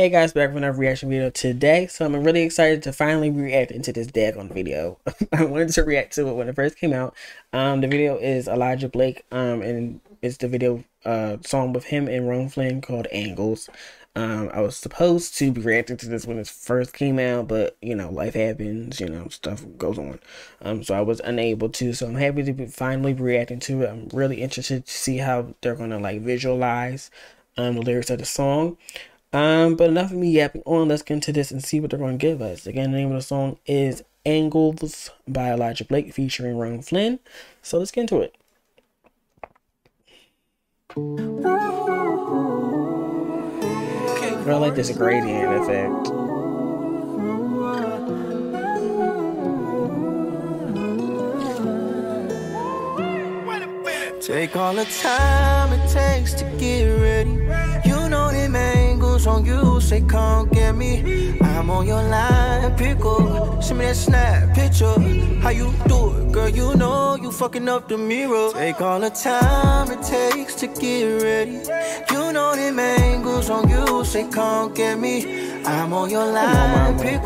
Hey guys, back with another reaction video today. So I'm really excited to finally react into this daggone video. I wanted to react to it when it first came out. Um, the video is Elijah Blake, um, and it's the video uh song with him and Rome Flynn called Angles. Um, I was supposed to be reacting to this when it first came out, but you know, life happens, you know, stuff goes on. Um, so I was unable to. So I'm happy to be finally reacting to it. I'm really interested to see how they're gonna like visualize um the lyrics of the song. Um, but enough of me yapping on. Let's get into this and see what they're going to give us. Again, the name of the song is Angles by Elijah Blake featuring Rome Flynn. So let's get into it. I like this gradient effect. Take all the time it takes to get ready. You know them angles on you, say come get me. I'm on your line, pick up. Send me that snap picture. How you do it, girl? You know you fucking up the mirror. Take all the time it takes to get ready. You know them angles on you, say come get me. I'm on your line, pick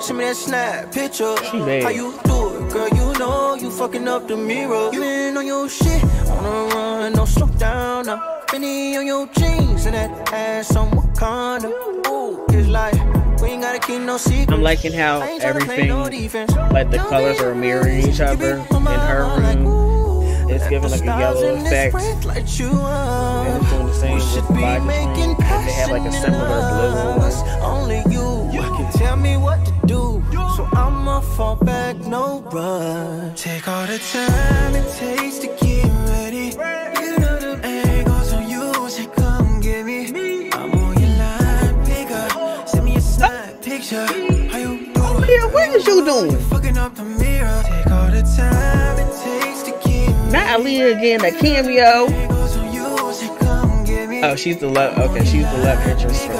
Send me that snap picture. How you do it, girl? You know you fucking up the mirror. You been on your shit on the run, no slow down now. Benny on your jeans and that ass on Wakanda. Ooh, it's like we ain't gotta keep no secrets. I'm liking how everything, like the colors are mirroring each other in her room. It's giving like a yellow effect. And it's doing the same with the body They have like a similar blue Only you can tell me what back, no rush. Take all the time it takes to get ready. you know them angles on you, so come get me. I'm on your line, pick up. Send me a snap picture. How you doing? fuck up the mirror take all the time it takes to keep now Not Aliya again, a cameo. Oh, she's the love. Okay, she's the love interest for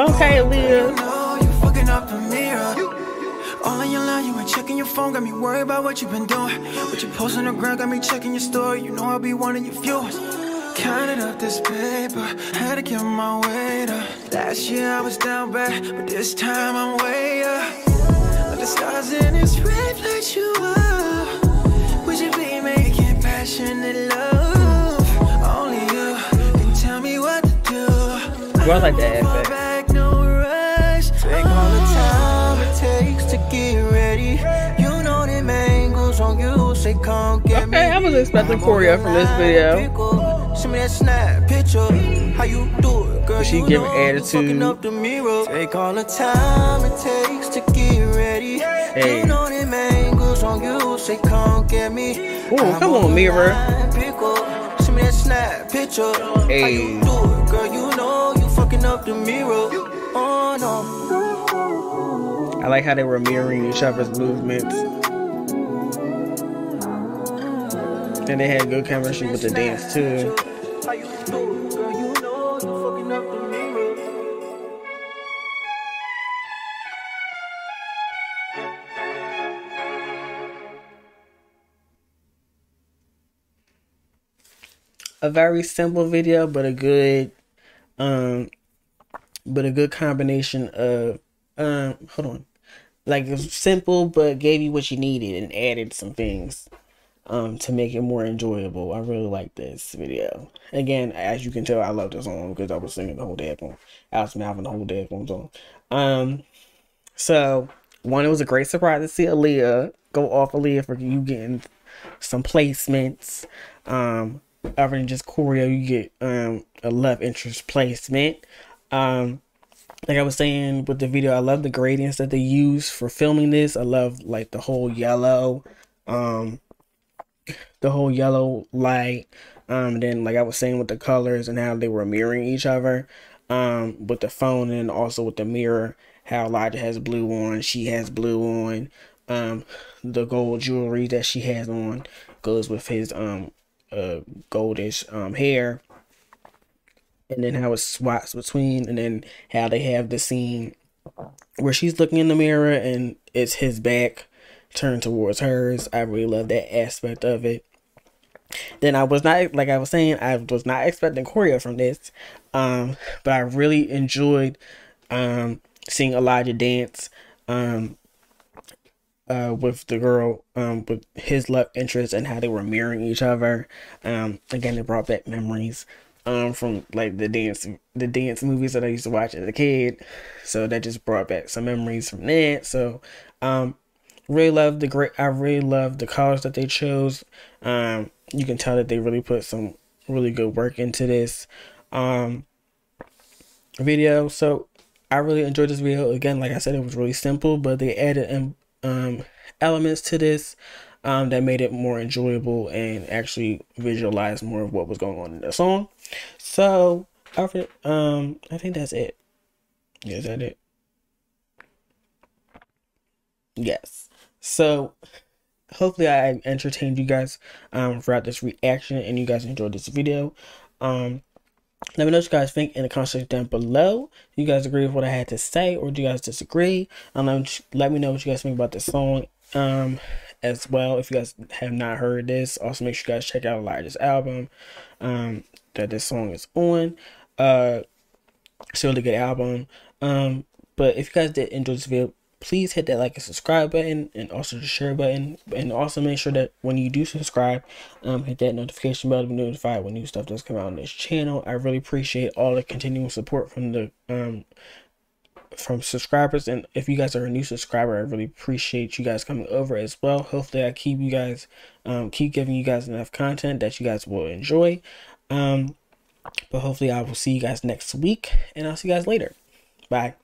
Okay, Aliya. All in your line, you ain't checking your phone, got me worried about what you've been doing. What you post on the ground, got me checking your story. You know I'll be wanting your viewers. Counted up this paper, had to get my weight up. Last year I was down bad, but this time I'm way up. Like the stars in this reflect you up. We should be making passionate love. Only you can tell me what to do. Well, like that Okay, I was expecting choreo from this video. Send me that snap picture. How you do it, girl? She you give attitude. Up the mirror. Take all the time it takes to get ready. Hey. You know them angles on you. Say come get me. Ooh, come on, mirror. Send me that snap picture. Hey. How you do it, girl? You know you fucking up the mirror. Oh no. I like how they were mirroring each other's movements. And they had good chemistry with the dance too. A very simple video, but a good, um, but a good combination of, um, hold on, like simple, but gave you what you needed and added some things um, to make it more enjoyable. I really like this video. Again, as you can tell, I love this song because I was singing the whole day I was mouthing the whole day song. Um, so one, it was a great surprise to see Aliya go off Aliya for you getting some placements. Um, other than just choreo, you get um a love interest placement. Um, like I was saying with the video, I love the gradients that they use for filming this. I love like the whole yellow, um, the whole yellow light. Um, then like I was saying with the colors and how they were mirroring each other. Um, with the phone and also with the mirror, how Elijah has blue on, she has blue on. Um, the gold jewelry that she has on goes with his um uh goldish um hair. And then how it swaps between, and then how they have the scene where she's looking in the mirror and it's his back turned towards hers. I really love that aspect of it. then I was not like I was saying I was not expecting choreo from this, um, but I really enjoyed um, seeing Elijah dance um, uh, with the girl um, with his love interest and how they were mirroring each other. Um, again, it brought back memories um, from like the dance the dance movies that I used to watch as a kid. So that just brought back some memories from that. So um, really love the great. I really love the colors that they chose. Um, you can tell that they really put some really good work into this um, video. So I really enjoyed this video. Again, like I said, it was really simple, but they added um, elements to this um, that made it more enjoyable and actually visualize more of what was going on in the song. So, I um, I think that's it. Yeah, is that it? Yes. So, hopefully I entertained you guys um, throughout this reaction and you guys enjoyed this video. Um, let me know what you guys think in the comment section down below. Do you guys agree with what I had to say or do you guys disagree? Um, let, let me know what you guys think about this song um, as well. If you guys have not heard this, also make sure you guys check out Elijah's album um, that this song is on. Uh, it's a really good album. Um, but if you guys did enjoy this video, please hit that like and subscribe button and also the share button. And also make sure that when you do subscribe um, hit that notification bell to be notified when new stuff does come out on this channel. I really appreciate all the continual support from the um from subscribers. And if you guys are a new subscriber i really appreciate you guys coming over as well. Hopefully i keep you guys um keep giving you guys enough content that you guys will enjoy. Um but hopefully i will see you guys next week and i'll see you guys later. Bye